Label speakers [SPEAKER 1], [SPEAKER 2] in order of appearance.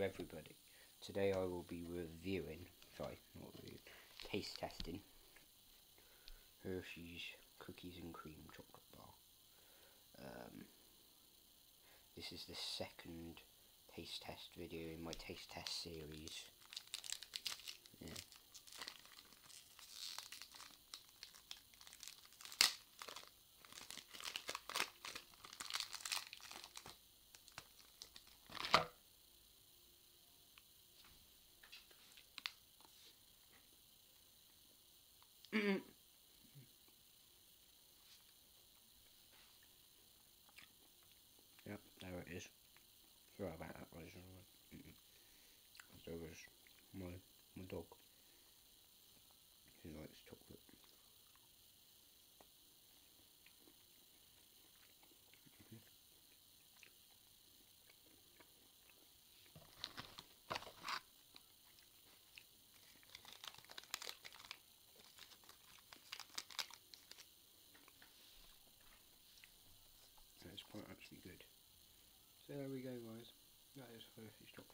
[SPEAKER 1] Everybody. Today I will be reviewing, sorry, not reviewing, taste testing Hershey's Cookies and Cream Chocolate Bar. Um, this is the second taste test video in my taste test series. Mm-hmm. yep, there it is. Sorry about that, ladies and gentlemen. There was my, my dog. He likes chocolate. That's quite actually good. So there we go guys. That is Hershey's chocolate.